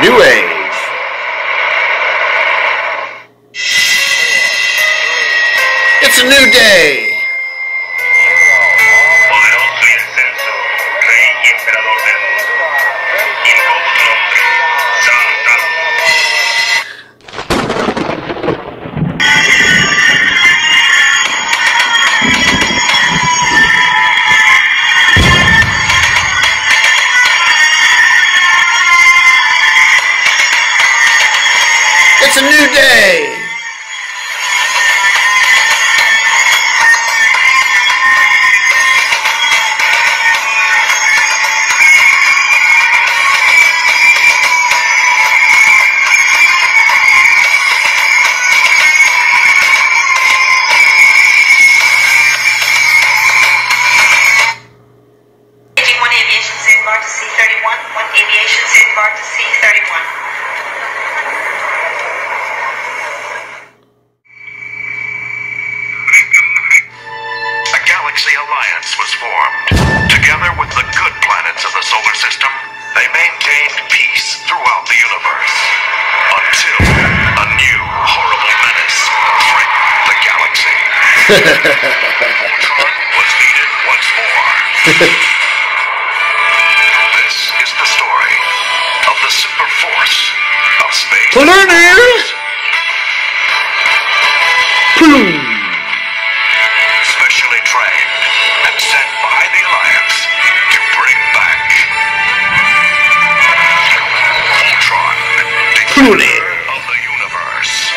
New Age. It's a new day. It's a new day. Aviation Bar to C31, one aviation Bar to C31. Voltron was needed once more. this is the story of the super force of space. Plenary. Boom. specially trained and sent by the Alliance to bring back Voltron, the Truly. of the universe.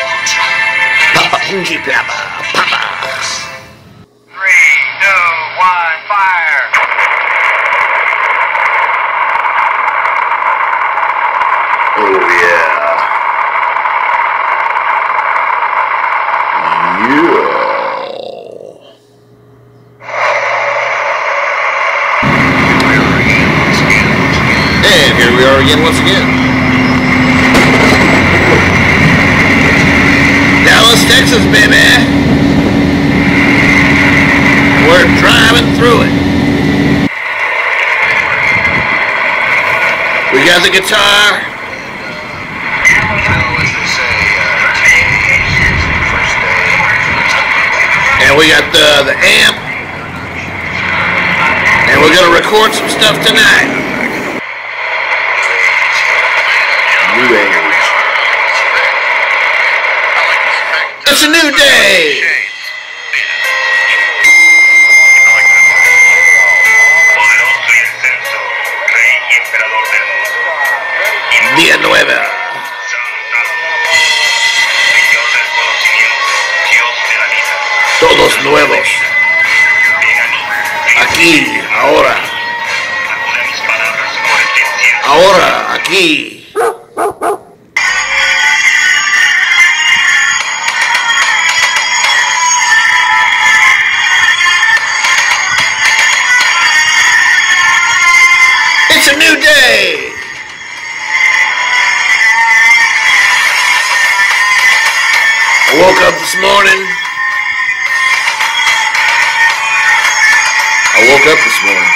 Fire! Oh yeah. Yeah. And here we are again once again. Dallas, Texas, baby. We're driving through it. We got the guitar. And we got the, the amp. And we're gonna record some stuff tonight. New age. It's a new day. Nuevos. Aquí, ahora. Ahora, aquí. It's a new day. I woke up this morning. Woke up this morning.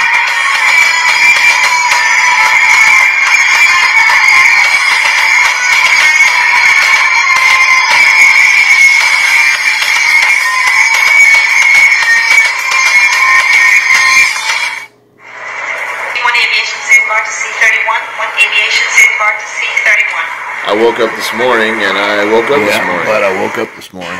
One aviation Bar to C31, one aviation Bar to C31. I woke up this morning and I woke up this Yeah, morning. but I woke up this morning.